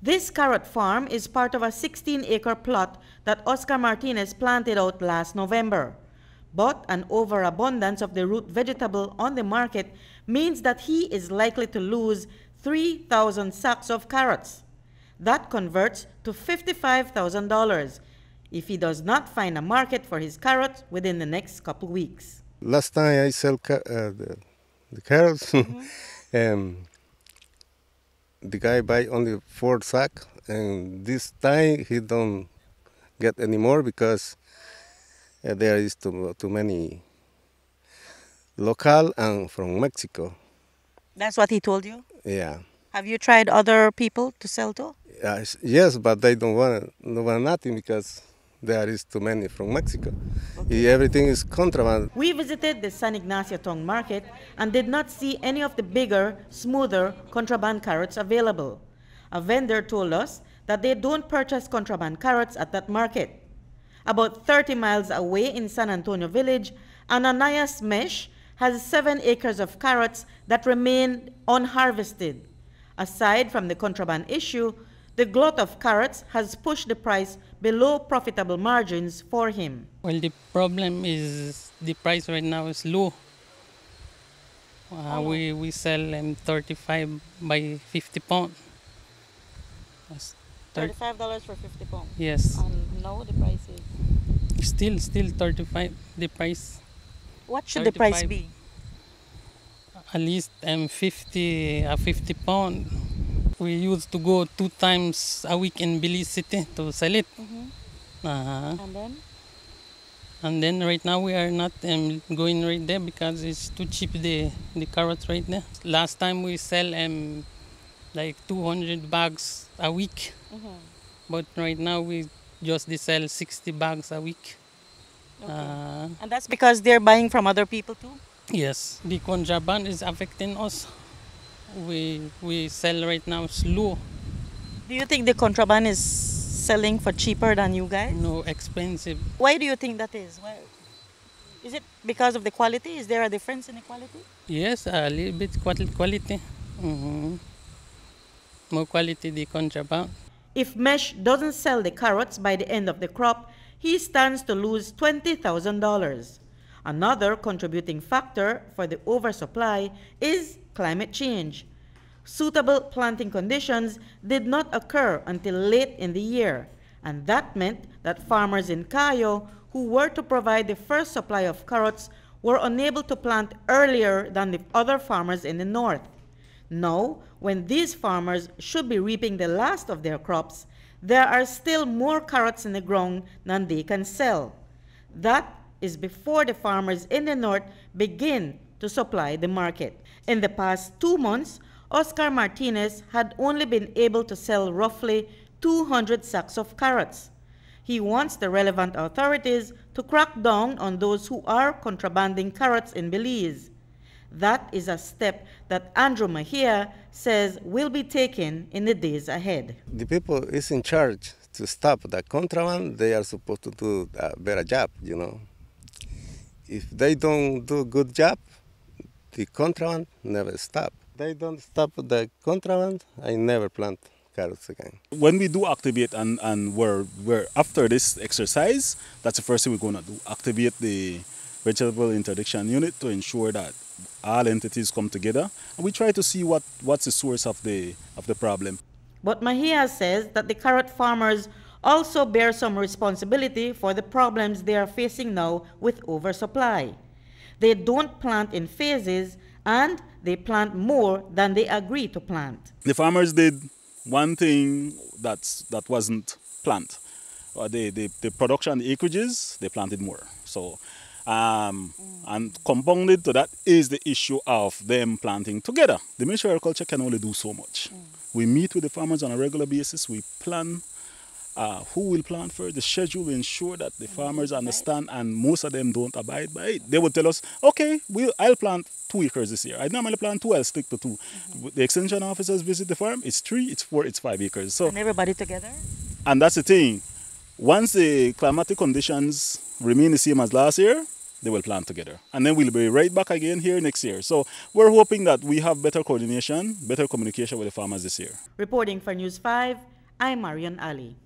This carrot farm is part of a 16 acre plot that Oscar Martinez planted out last November. But an overabundance of the root vegetable on the market means that he is likely to lose 3,000 sacks of carrots. That converts to $55,000 if he does not find a market for his carrots within the next couple weeks. Last time I sell ca- uh, the, the carrots, um, the guy buy only four sack, and this time he don't get any more because uh, there is too, too many local and from Mexico. That's what he told you? Yeah. Have you tried other people to sell to? Uh, yes, but they don't want, don't want nothing because there is too many from Mexico. Everything is contraband. We visited the San Ignacio Town market and did not see any of the bigger, smoother contraband carrots available. A vendor told us that they don't purchase contraband carrots at that market. About 30 miles away in San Antonio Village, Ananias Mesh has seven acres of carrots that remain unharvested. Aside from the contraband issue, the glut of carrots has pushed the price below profitable margins for him. Well, the problem is the price right now is low. Uh, we, we sell um, 35 by 50 pound. That's thir- $35 for 50 pounds. yes, And now the price is. still still 35 the price. What should the price be? At least um, 50 a 50 pound. We used to go two times a week in Belize City to sell it. Uh-huh. And then? And then right now we are not um, going right there because it's too cheap the the carrots right there. Last time we sell um like 200 bags a week, but right now we just sell 60 bags a week. Uh, And that's because they're buying from other people too? yes, the contraband is affecting us. We we sell right now slow, Do you think the contraband is selling for cheaper than you guys? no expensive. Why do you think that is? Why? Is it because of the quality? Is there a difference in the quality? Yes, a little bit quali- quality. hmm More quality the contraband. If Mesh doesn't sell the carrots by the end of the crop, he stands to lose $20,000. Another contributing factor for the oversupply is climate change. Suitable planting conditions did not occur until late in the year, and that meant that farmers in Cayo who were to provide the first supply of carrots were unable to plant earlier than the other farmers in the north. Now, when these farmers should be reaping the last of their crops, there are still more carrots in the ground than they can sell. That is before the farmers in the north begin to supply the market. In the past two months, Oscar Martinez had only been able to sell roughly 200 sacks of carrots. He wants the relevant authorities to crack down on those who are contrabanding carrots in Belize. That is a step that Andrew Mejia says will be taken in the days ahead. The people is in charge to stop the contraband. They are supposed to do a better job, you know. If they don't do a good job, the contraband never stop. They don't stop the contraband, I never plant carrots again. when we do activate and, and we're, we're after this exercise, that's the first thing we're going to do. Activate the vegetable interdiction unit to ensure that all entities come together. And we try to see what, what's the source of the, of the problem. But Mejia says that the carrot farmers also bear some responsibility for the problems they are facing now with oversupply. They don't plant in phases and they plant more than they agree to plant. The farmers did one thing that's, that wasn't planned. Uh, the, the, the production acreages, they planted more. So, um, and compounded to that is the issue of them planting together. The Ministry of Agriculture can only do so much. We meet with the farmers on a regular basis. We plan uh, who will plant first, the schedule will ensure that the farmers understand, and most of them don't abide by it. They would tell us, okay, we'll, I'll plant two acres this year. I normally plant two, I'll stick to 2 The extension officers visit the farm, it's three, it's four, it's five acres. So, And everybody together? and that's the thing. Once the climatic conditions remain the same as last year, they will plant together. And then we'll be right back again here next year. So we're hoping that we have better coordination, better communication with the farmers this year. Reporting for News 5, I'm Marion Ali.